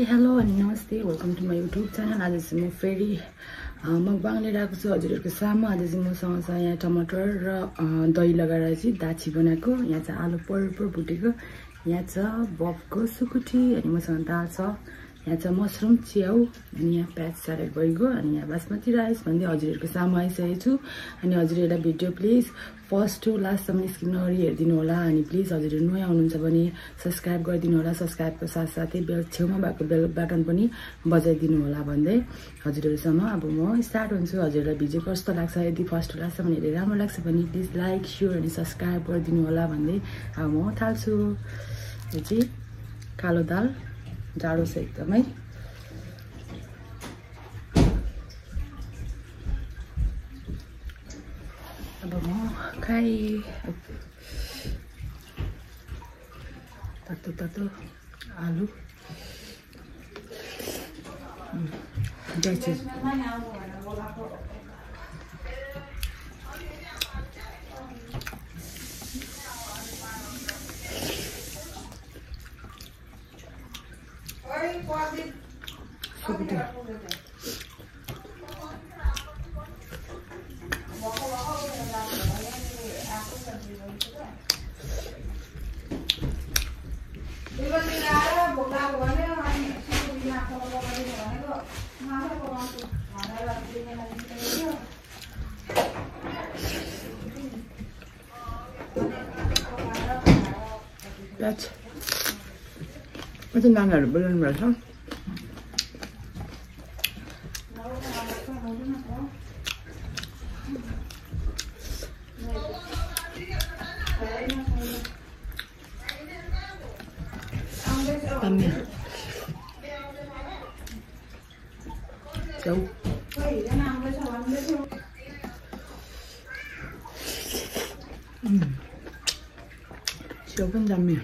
High hello अनि नमस्ते welcome to my YouTube channel आज चाहिँ म फेरि मकबाङ लिएर आएको छु हजुरहरूको सामु आज चाहिँ मसँग छ यहाँ टमाटर र दही लगाएर चाहिँ दाछी बनाएको यहाँ चाहिँ आलु पर भुटेको यहाँ छ बबको सुकुटी अनि मसँग दाल छ यहाँ छ मसरुम च्याउ अनि यहाँ प्याज स्यालेड भइगयो अनि यहाँ बासमती राइस भन्दै हजुरहरूको सामु आइसकेको छु अनि हजुरहरूलाई भिडियो प्लिज फर्स्ट टु लास्टसम्म स्किप नगरी हेरिदिनु होला अनि प्लिज हजुरहरू नयाँ हुनुहुन्छ भने सब्सक्राइब गरिदिनु होला सब्सक्राइबको साथसाथै बेल छेउमा भएको बेल बटन पनि बजाइदिनु होला भन्दै हजुरहरूसँग अब म स्टार्ट हुन्छु हजुरहरूलाई भिडियो कस्तो लाग्छ यदि फर्स्ट टु लास्टसम्म हेरेर राम्रो लाग्छ भने प्लिज लाइक सेयर अनि सब्सक्राइब गरिदिनु होला भन्दै अब म थाल्छु यो चाहिँ कालो दाल जाडो छ एकदमै। अब म खाइ तातो तातो आलु। दाइची सुकुटी प्याज अझै नानाहरू बोलाउनु भएको छ También. Chau. Chiều पनि दामी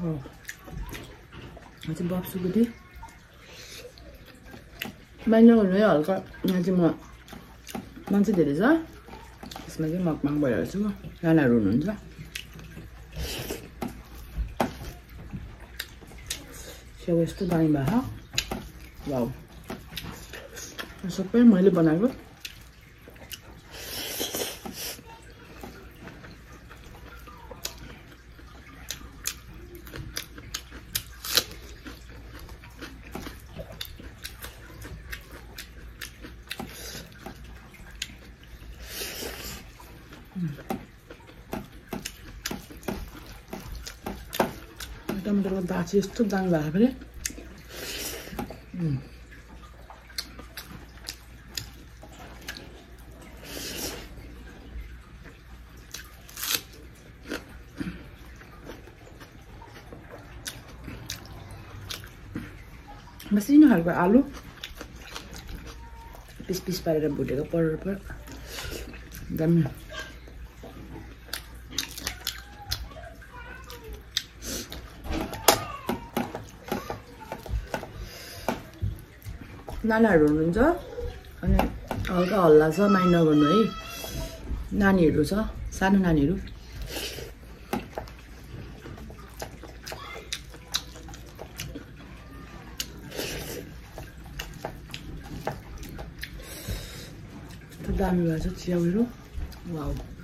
हो अझै बक्सु कुटी बाहिर गर्नु है हल्का यहाँ चाहिँ म मान्छे धेरै छ चाहिँ मकमाङ भइरहेको छु हुनुहुन्छ स्याउ यस्तो दामी भएको छ वाउ यो सबै मैले बनाएको टमाटरको दाछी यस्तो दामी भएको फेरि. मसिनो खालको आलु पिस पिस पारेर भुटेको पर दामी नानाहरू हुनुहुन्छ। अनि हल्का हल्ला छ माइन्ड नगर्नु है। नानीहरू छ सानो नानीहरू। दामी भएको छ च्याउहरू वाउ।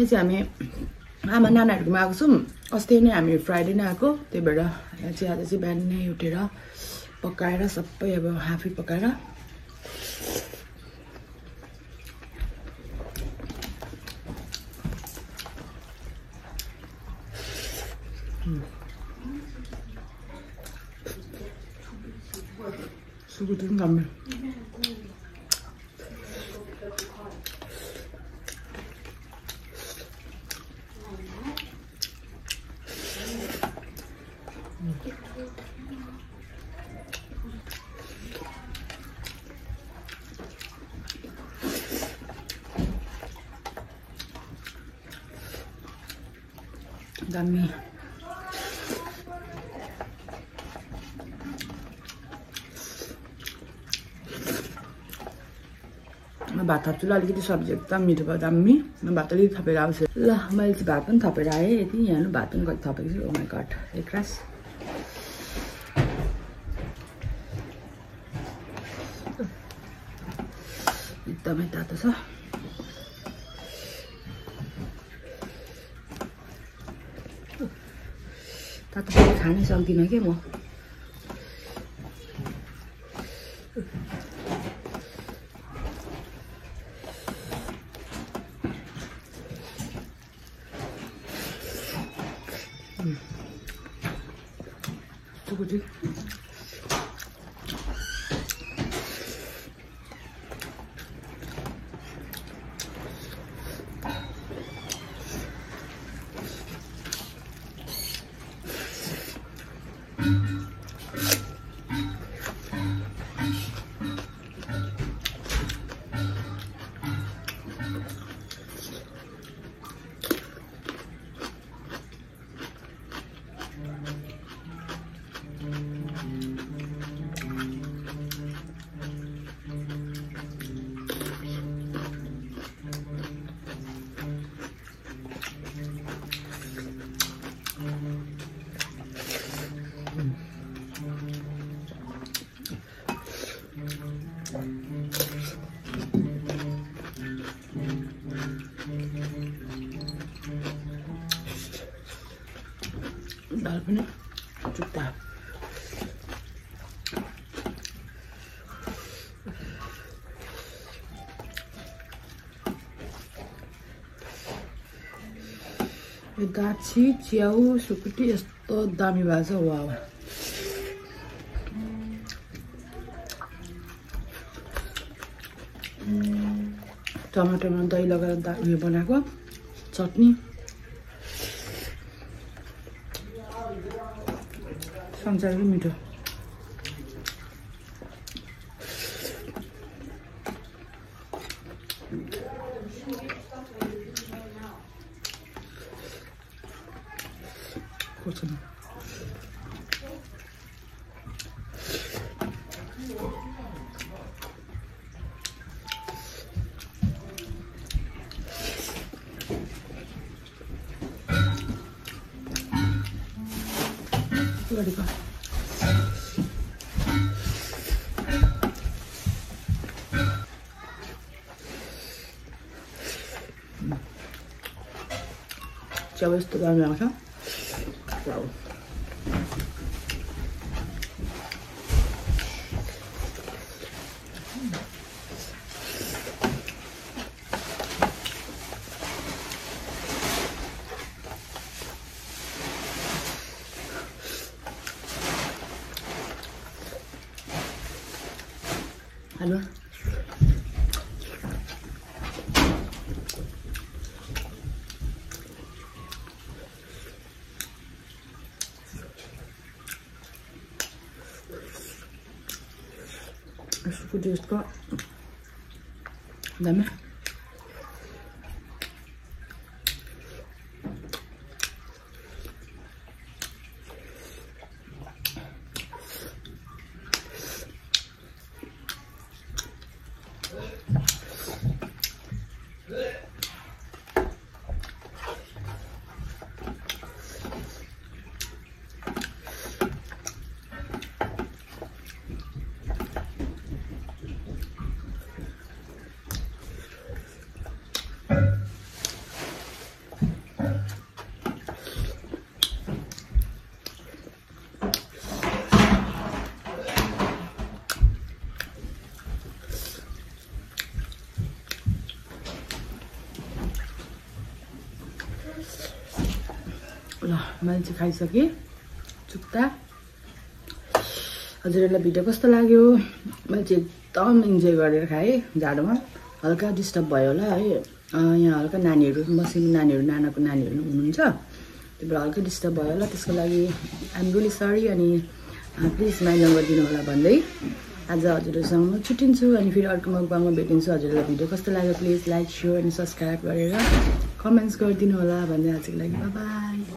यो चाहिँ हामी आमा नानाहरूकोमा आएको छौँ। अस्ति नै हामी फ्राइडे नै आएको। त्यही भएर यहाँ चाहिँ आज चाहिँ बिहान नै उठेर पकाएर सबै अब हाफै पकाएर सुकुटी पनि दामी दामी भात थप्छु ल अलिकति सब्जी एकदम मिठो भयो दामी भात अलिकति थपेर आउँछु ल मैले चाहिँ भात पनि थपेर आएँ यति यहाँ भात पनि कति थपेको छु ओमाई कट एक रास एकदमै तातो छ तातो खानै सक्दिनँ कि म 누 구지? दाल पनि चुक्ता यो गाछी च्याउ सुकुटी यस्तो दामी भएको छ वा टमाटरमा दही लगाएर दा उयो बनाएको चटनी संसारकै मिठो खोर्सानी गरेको च्याउ यस्तो दामी आउँछ वाउ हेलो सुकुटी यसको दामी ल मैले चाहिँ खाइसकेँ चुक्ता हजुरहरूलाई भिडियो कस्तो लाग्यो? मैले चाहिँ एकदम इन्जोय गरेर खाएँ जाडोमा। हल्का डिस्टर्ब भयो होला है। यहाँ हल्का नानीहरू मसिनो नानीहरू नानाको नानीहरू हुनुहुन्छ। त्यही भएर हल्का डिस्टर्ब भयो होला त्यसको लागि आइएम रियली सरी अनि प्लिज माइन्ड नगरिदिनु होला भन्दै। आज हजुरहरूसँग म छुट्टिन्छु अनि फेरि अर्को मकबाङमा भेटिन्छु। हजुरलाई भिडियो कस्तो लाग्यो प्लिज लाइक सेयर अनि सब्सक्राइब गरेर कमेन्ट्स गरिदिनु होला भन्दै आजको लागि बाई